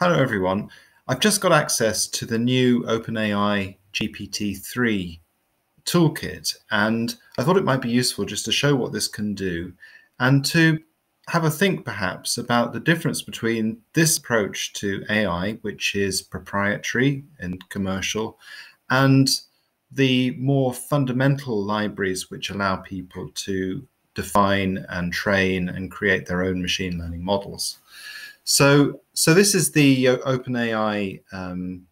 Hello, everyone. I've just got access to the new OpenAI GPT-3 toolkit, and I thought it might be useful just to show what this can do and to have a think perhaps about the difference between this approach to AI, which is proprietary and commercial, and the more fundamental libraries which allow people to define and train and create their own machine learning models. So, so this is the OpenAI um,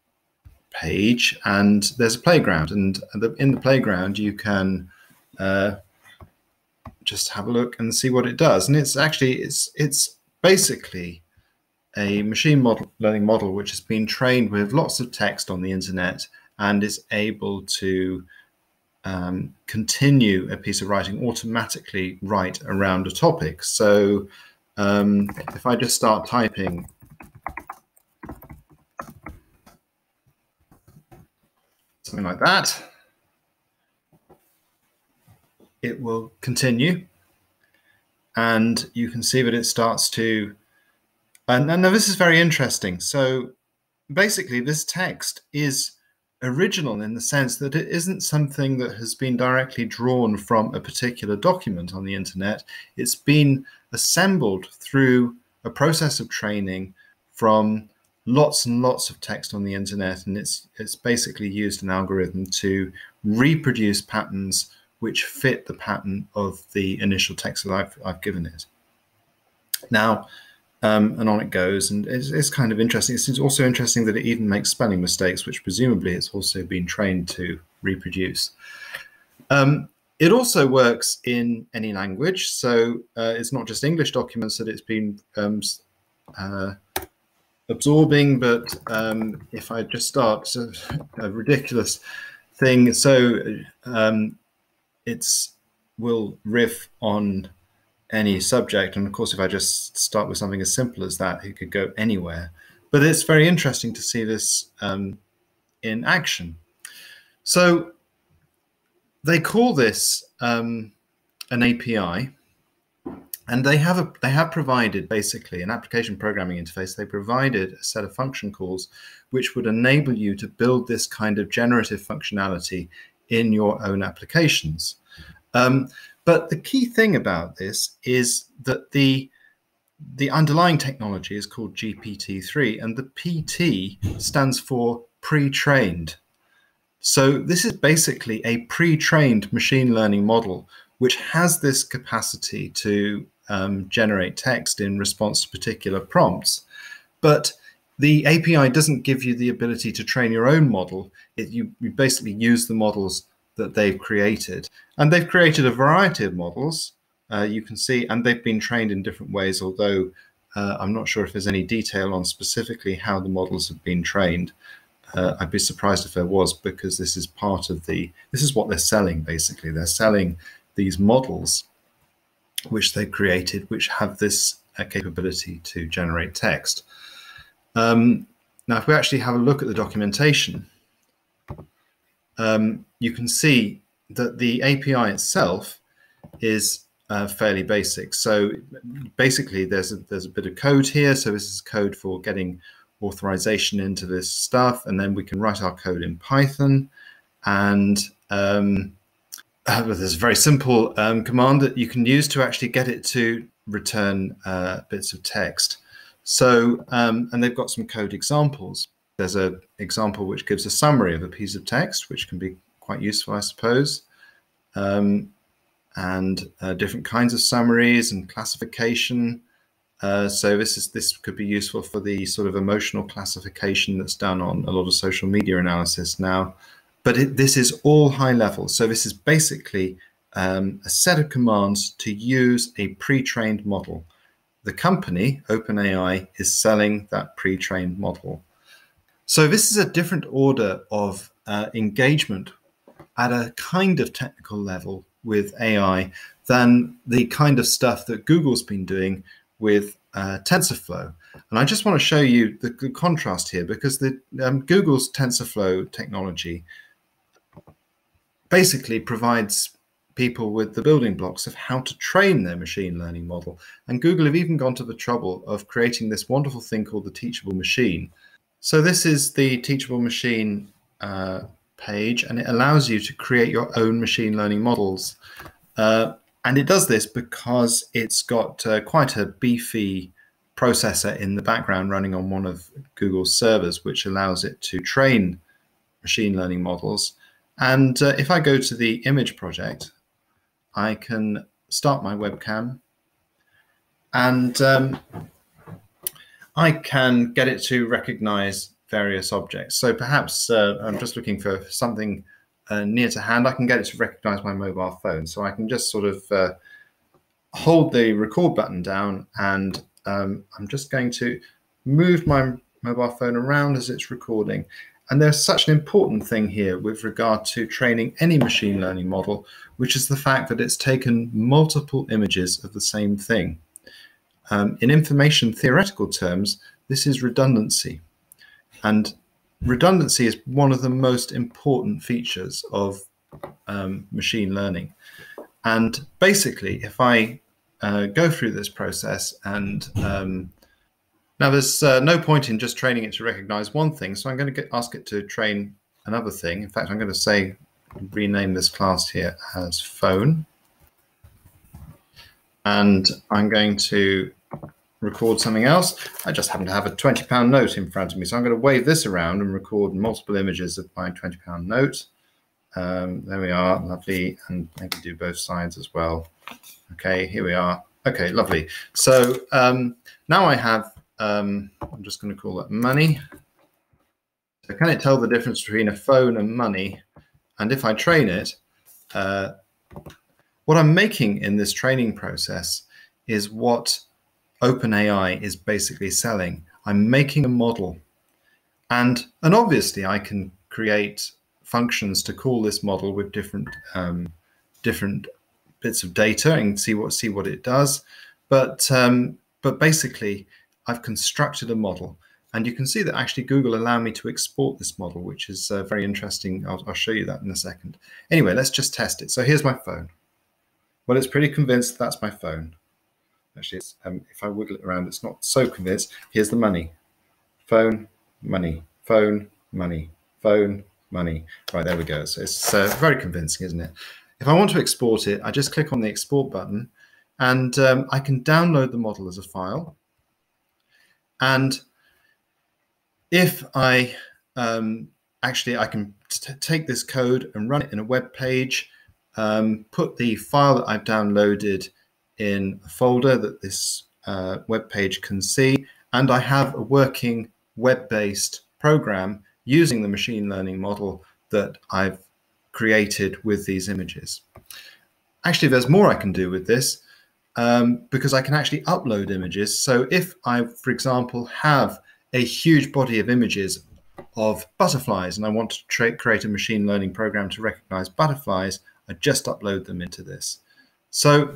page, and there's a playground, and in the playground you can uh, just have a look and see what it does. And it's actually it's it's basically a machine model learning model which has been trained with lots of text on the internet and is able to um, continue a piece of writing automatically right around a topic. So um, if I just start typing something like that, it will continue. And you can see that it starts to, and, and now this is very interesting. So basically this text is original in the sense that it isn't something that has been directly drawn from a particular document on the internet. It's been assembled through a process of training from lots and lots of text on the internet, and it's it's basically used an algorithm to reproduce patterns which fit the pattern of the initial text that I've, I've given it. Now, um, and on it goes, and it's, it's, kind of interesting. It's also interesting that it even makes spelling mistakes, which presumably it's also been trained to reproduce. Um, it also works in any language, so uh, it's not just English documents that it's been um, uh, absorbing, but um, if I just start so, a ridiculous thing, so um, it's will riff on any subject, and of course, if I just start with something as simple as that, it could go anywhere. But it's very interesting to see this um, in action. So they call this um, an API, and they have a they have provided basically an application programming interface. They provided a set of function calls which would enable you to build this kind of generative functionality in your own applications. Um, but the key thing about this is that the the underlying technology is called GPT-3, and the PT stands for pre-trained. So this is basically a pre-trained machine learning model which has this capacity to um, generate text in response to particular prompts. But the API doesn't give you the ability to train your own model. It, you, you basically use the models that they've created. And they've created a variety of models, uh, you can see, and they've been trained in different ways, although uh, I'm not sure if there's any detail on specifically how the models have been trained. Uh, I'd be surprised if there was because this is part of the, this is what they're selling basically. They're selling these models which they've created, which have this uh, capability to generate text. Um, now, if we actually have a look at the documentation, um, you can see that the API itself is uh, fairly basic. So basically, there's a, there's a bit of code here. So this is code for getting authorization into this stuff, and then we can write our code in Python. And um, uh, there's a very simple um, command that you can use to actually get it to return uh, bits of text. So, um, and they've got some code examples. There's an example which gives a summary of a piece of text, which can be quite useful, I suppose. Um, and uh, different kinds of summaries and classification. Uh, so this is this could be useful for the sort of emotional classification that's done on a lot of social media analysis now. But it, this is all high level. So this is basically um, a set of commands to use a pre-trained model. The company, OpenAI, is selling that pre-trained model. So this is a different order of uh, engagement at a kind of technical level with AI than the kind of stuff that Google's been doing with uh, TensorFlow. And I just want to show you the, the contrast here because the um, Google's TensorFlow technology basically provides people with the building blocks of how to train their machine learning model. And Google have even gone to the trouble of creating this wonderful thing called the Teachable Machine. So this is the Teachable Machine uh, page, and it allows you to create your own machine learning models. Uh, and it does this because it's got uh, quite a beefy processor in the background running on one of Google's servers, which allows it to train machine learning models. And uh, if I go to the image project, I can start my webcam and um, I can get it to recognize various objects. So perhaps uh, I'm just looking for something uh, near to hand. I can get it to recognize my mobile phone. So I can just sort of uh, hold the record button down and um, I'm just going to move my mobile phone around as it's recording. And there's such an important thing here with regard to training any machine learning model, which is the fact that it's taken multiple images of the same thing. Um, in information theoretical terms, this is redundancy. And redundancy is one of the most important features of um, machine learning. And basically, if I uh, go through this process and um, now there's uh, no point in just training it to recognize one thing. So I'm going to get, ask it to train another thing. In fact, I'm going to say, rename this class here as phone. And I'm going to record something else. I just happen to have a 20 pound note in front of me. So I'm going to wave this around and record multiple images of my 20 pound note. Um, there we are, lovely. And maybe do both sides as well. Okay, here we are. Okay, lovely. So um, now I have, um, I'm just going to call that money. So can it tell the difference between a phone and money? And if I train it, uh, what I'm making in this training process is what OpenAI is basically selling. I'm making a model. And, and obviously I can create functions to call this model with different um, different bits of data and see what see what it does. But um, but basically, I've constructed a model, and you can see that actually Google allow me to export this model, which is uh, very interesting. I'll, I'll show you that in a second. Anyway, let's just test it. So here's my phone. Well, it's pretty convinced that's my phone. Actually, um, if I wiggle it around, it's not so convinced. Here's the money. Phone, money, phone, money, phone, money. Right, there we go. So it's uh, very convincing, isn't it? If I want to export it, I just click on the export button and um, I can download the model as a file. And if I um, actually, I can take this code and run it in a web page, um, put the file that I've downloaded in a folder that this uh, web page can see, and I have a working web-based program using the machine learning model that I've created with these images. Actually, there's more I can do with this um, because I can actually upload images. So if I, for example, have a huge body of images of butterflies and I want to create a machine learning program to recognize butterflies, I just upload them into this. So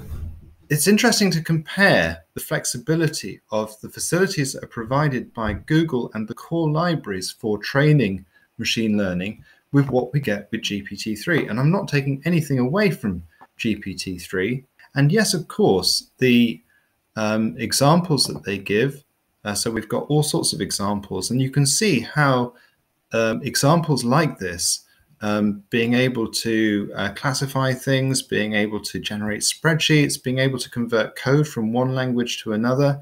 it's interesting to compare the flexibility of the facilities that are provided by Google and the core libraries for training machine learning with what we get with GPT-3. And I'm not taking anything away from GPT-3. And yes, of course, the um, examples that they give, uh, so we've got all sorts of examples, and you can see how um, examples like this, um, being able to uh, classify things, being able to generate spreadsheets, being able to convert code from one language to another,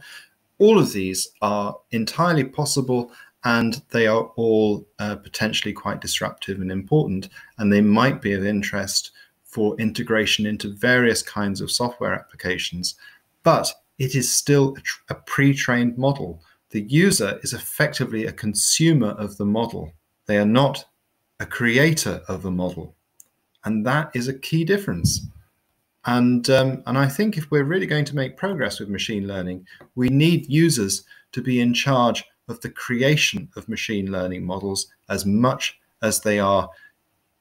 all of these are entirely possible and they are all uh, potentially quite disruptive and important, and they might be of interest for integration into various kinds of software applications. But it is still a, a pre trained model. The user is effectively a consumer of the model, they are not a creator of the model. And that is a key difference. And, um, and I think if we're really going to make progress with machine learning, we need users to be in charge of the creation of machine learning models as much as they are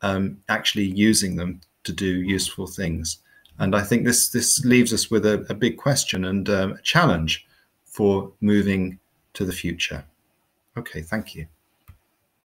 um, actually using them to do useful things. And I think this this leaves us with a, a big question and um, a challenge for moving to the future. Okay, thank you.